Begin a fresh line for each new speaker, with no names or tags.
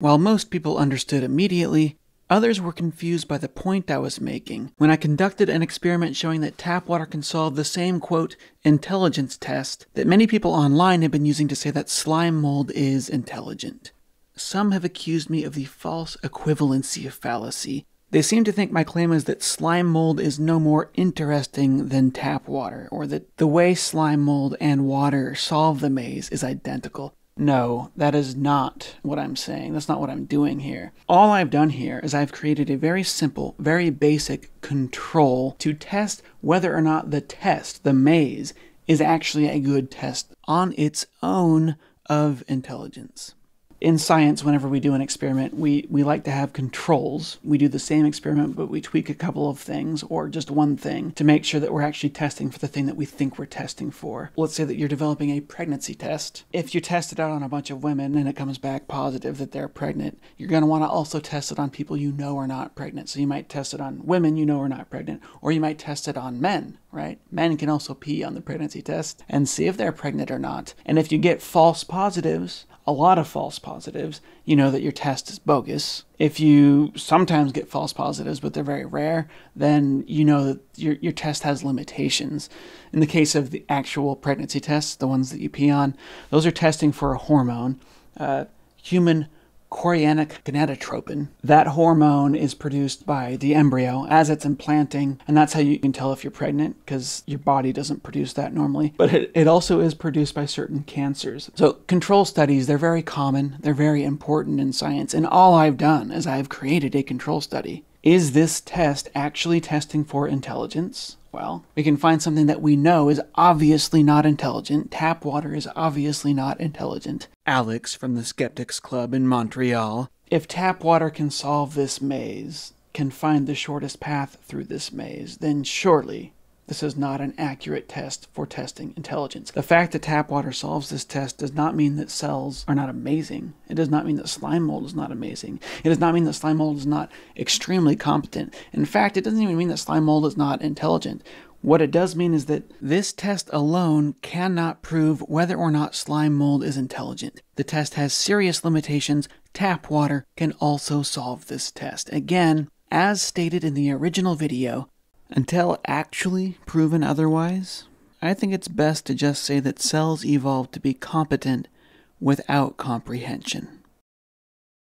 While most people understood immediately, others were confused by the point I was making when I conducted an experiment showing that tap water can solve the same, quote, intelligence test that many people online have been using to say that slime mold is intelligent. Some have accused me of the false equivalency of fallacy. They seem to think my claim is that slime mold is no more interesting than tap water, or that the way slime mold and water solve the maze is identical. No, that is not what I'm saying. That's not what I'm doing here. All I've done here is I've created a very simple, very basic control to test whether or not the test, the maze, is actually a good test on its own of intelligence in science, whenever we do an experiment, we, we like to have controls. We do the same experiment, but we tweak a couple of things or just one thing to make sure that we're actually testing for the thing that we think we're testing for. Let's say that you're developing a pregnancy test. If you test it out on a bunch of women and it comes back positive that they're pregnant, you're going to want to also test it on people you know are not pregnant. So you might test it on women you know are not pregnant, or you might test it on men, right? Men can also pee on the pregnancy test and see if they're pregnant or not. And if you get false positives, a lot of false positives, you know that your test is bogus. If you sometimes get false positives, but they're very rare, then you know that your, your test has limitations. In the case of the actual pregnancy tests, the ones that you pee on, those are testing for a hormone. Uh, human chorionic gonadotropin. That hormone is produced by the embryo as it's implanting, and that's how you can tell if you're pregnant because your body doesn't produce that normally. But it, it also is produced by certain cancers. So, control studies, they're very common, they're very important in science, and all I've done is I've created a control study. Is this test actually testing for intelligence? Well, we can find something that we know is obviously not intelligent. Tap water is obviously not intelligent. Alex from the Skeptics Club in Montreal. If tap water can solve this maze, can find the shortest path through this maze, then surely this is not an accurate test for testing intelligence. The fact that tap water solves this test does not mean that cells are not amazing. It does not mean that slime mold is not amazing. It does not mean that slime mold is not extremely competent. In fact, it doesn't even mean that slime mold is not intelligent. What it does mean is that this test alone cannot prove whether or not slime mold is intelligent. The test has serious limitations. Tap water can also solve this test. Again, as stated in the original video, until actually proven otherwise, I think it's best to just say that cells evolved to be competent without comprehension.